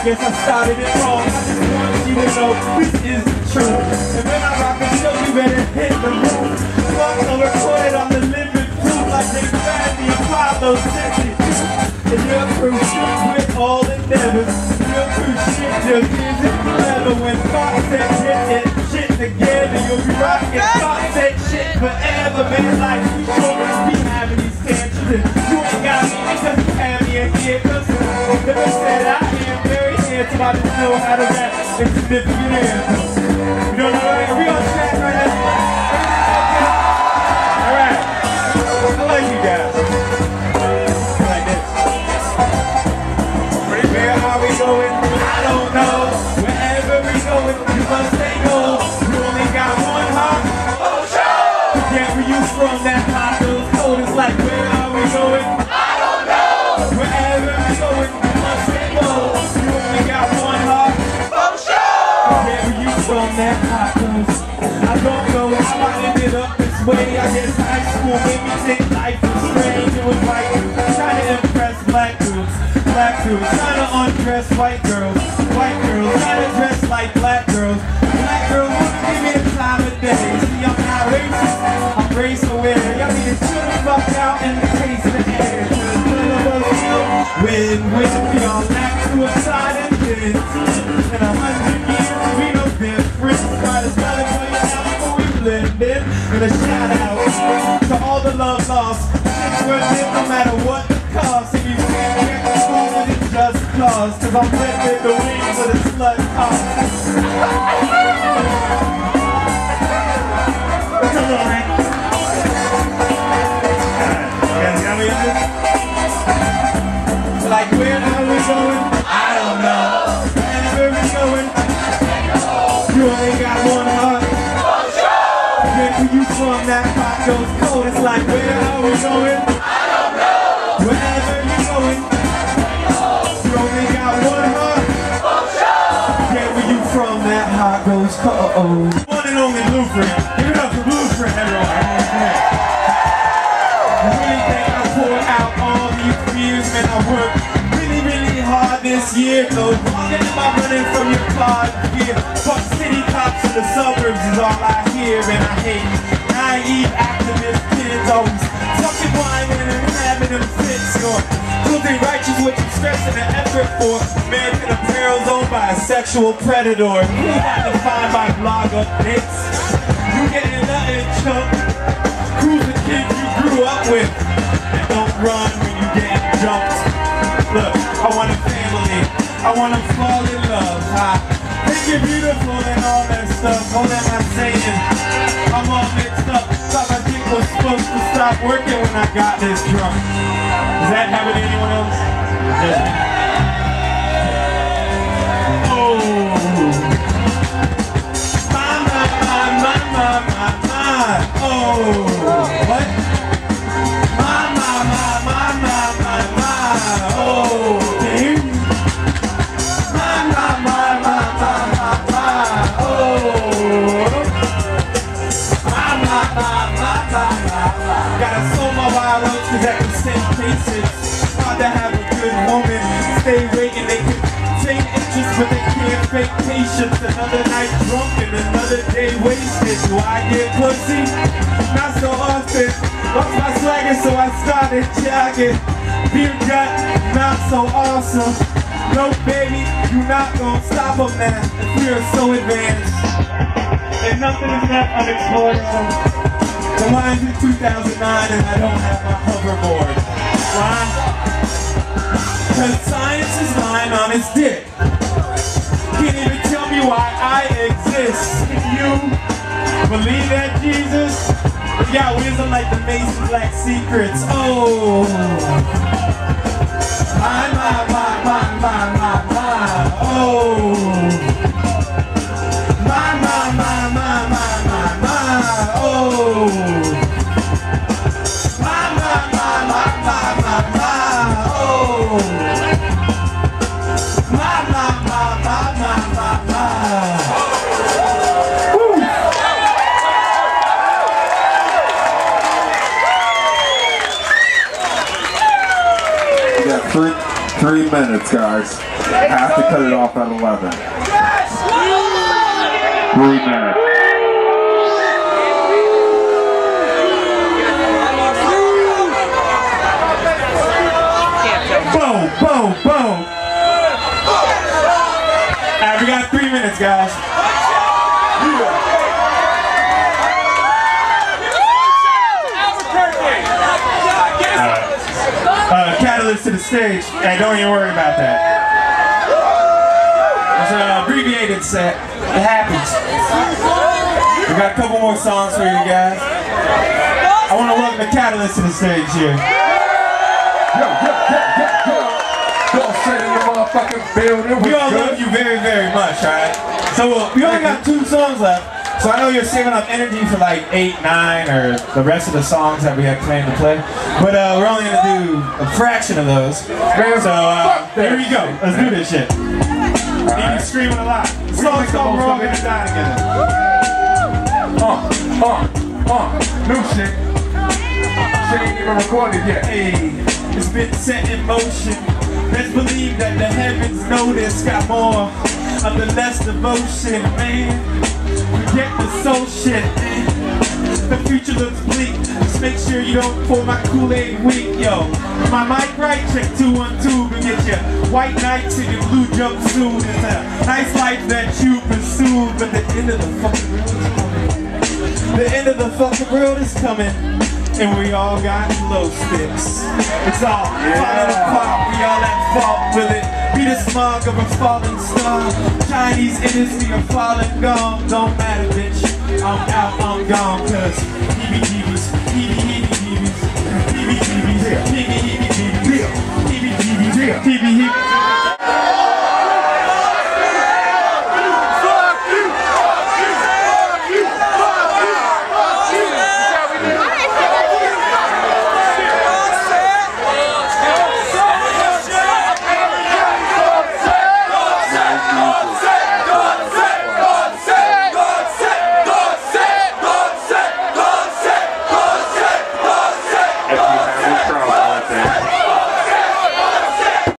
Guess I started it wrong. I just want you to know this is truth. And when I rock the show, you better hit the roof. Songs are recorded on the living proof like they found the Apollo 62. And your crew shoot with all endeavors. Your crew shit just isn't clever. When thoughts that get it shit together, you'll be rocking thoughts that shit forever. Man, like just know how to rap in significant. School made me think life was strange. It was like trying to impress black dudes. Black dudes trying to undress white girls. White girls trying to dress like black girls. Black girls wanna give me the time of day. See, I'm not racist. I'm race aware. Y'all need to chill the fuck out and taste the air. None of us know when, we all lack suicide and death. In a hundred years, we no different. Try to for you now before we blend in. And a shout out worth it no matter what the cost. If you can't get the phone, it's just cause. Cause I'm flipping the wings of the slut cost. Like, where are we going? I don't know. Wherever we going, you only got one heart. Where you from? That heart goes cold. It's like, where are we going? That heart goes cold. One and only Blueprint. Give it up for Blueprint, everyone. I really think I poured out all these years, man. I worked really, really hard this year. So walking in my running from your car here. Fuck city cops in the suburbs is all I hear, and I hate naive activist kids always fucking whining and having them fits. Or filthy righteous with some stress and effort for American apparel owned by a sexual predator. You have to find my blog updates. You getting nothing, chump. Who's the kid you grew up with? And don't run when you get jumped. Look, I want a family. I want to fall in love. I think you're beautiful and all that stuff. What am I saying? I'm all mixed up. Thought my dick was supposed to stop working when I got this drunk. Does that happen to anyone else? Oh. They can take interest, but they can't fake patience. Another night drunk and another day wasted. Do I get pussy? Not so often. Lost my swagger, so I started jogging. Beer gut, not so awesome. No, baby, you not gonna stop them now. If we're so advanced. And nothing is left unexplored. The line's in 2009 and I don't have my hoverboard. Why? Cause science is lying on its dick. Can't even tell me why I exist. Can you believe that Jesus? Yeah, wisdom like the Mason Black Secrets. Oh. My, my, my, my, my, my, my. Oh. Fruit? Three minutes, guys. Have to cut it off at 11. Three minutes. Boom, boom, boom. Alright, we got three minutes, guys. To the stage. Hey, don't even worry about that. It's an abbreviated set. It happens. We got a couple more songs for you guys. I want to welcome the catalyst to the stage here. Yo, yo, yo, yo, yo. Don't sit in the motherfucking building. We all love you very, very much, alright? So uh, we only got two songs left. So I know you're saving up energy for like eight, nine, or the rest of the songs that we had planned to play. But uh, we're only gonna do a fraction of those. So uh, here we go. Let's do this shit. You can screaming a lot. The song's called We're All Gonna Die Together. Uh, uh, uh. New shit. Shit ain't even recorded yet. Hey, it's been set in motion. Let's believe that the heavens know this. Got more of the less devotion, man. Forget the soul shit. The future looks bleak. Just make sure you don't pour my Kool-Aid weak, yo. My mic right, check 212 and get your white nights and your blue jumpsuit. It's a nice life that you pursued, but the end of the fucking world is coming. The end of the fucking world is coming. And we all got glow sticks. It's all falling apart. We all at fault with it. Be the smog of a falling star. Chinese industry are falling gone. Don't matter, bitch. I'm out, I'm gone. Cause heebie-jeebies, heebie-heebie-jeebies,